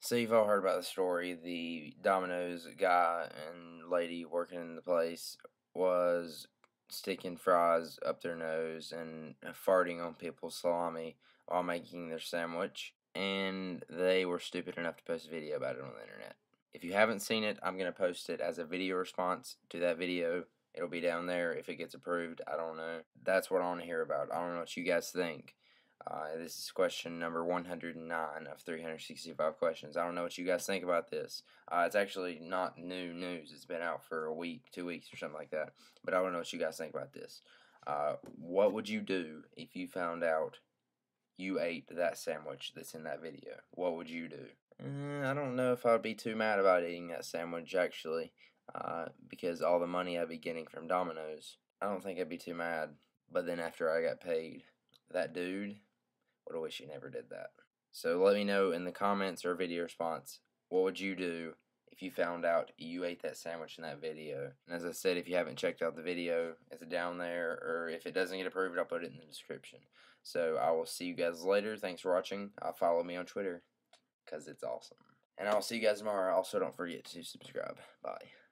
So you've all heard about the story. The Domino's guy and lady working in the place was sticking fries up their nose and uh, farting on people's salami while making their sandwich. And they were stupid enough to post a video about it on the internet. If you haven't seen it, I'm going to post it as a video response to that video. It'll be down there if it gets approved. I don't know. That's what I want to hear about. I don't know what you guys think. Uh, this is question number 109 of 365 questions. I don't know what you guys think about this. Uh, it's actually not new news. It's been out for a week, two weeks, or something like that. But I don't know what you guys think about this. Uh, what would you do if you found out you ate that sandwich that's in that video? What would you do? Mm, I don't know if I'd be too mad about eating that sandwich, actually, uh, because all the money I'd be getting from Domino's. I don't think I'd be too mad. But then after I got paid, that dude would have wished he never did that. So let me know in the comments or video response what would you do if you found out you ate that sandwich in that video. And as I said, if you haven't checked out the video, it's down there, or if it doesn't get approved, I'll put it in the description. So I will see you guys later. Thanks for watching. Uh, follow me on Twitter because it's awesome. And I'll see you guys tomorrow. Also, don't forget to subscribe. Bye.